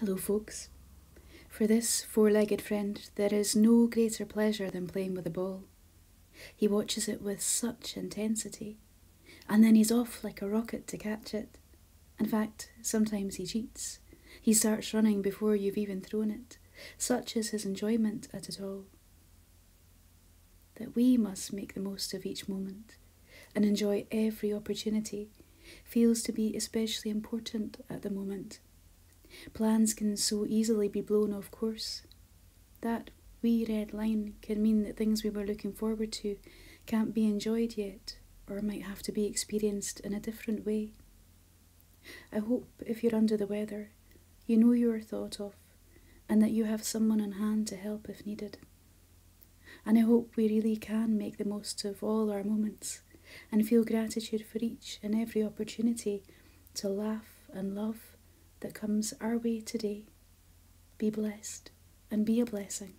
Hello, folks. For this four legged friend, there is no greater pleasure than playing with a ball. He watches it with such intensity, and then he's off like a rocket to catch it. In fact, sometimes he cheats. He starts running before you've even thrown it. Such is his enjoyment at it all. That we must make the most of each moment and enjoy every opportunity feels to be especially important at the moment Plans can so easily be blown off course. That wee red line can mean that things we were looking forward to can't be enjoyed yet, or might have to be experienced in a different way. I hope if you're under the weather, you know you are thought of, and that you have someone on hand to help if needed. And I hope we really can make the most of all our moments and feel gratitude for each and every opportunity to laugh and love that comes our way today. Be blessed and be a blessing.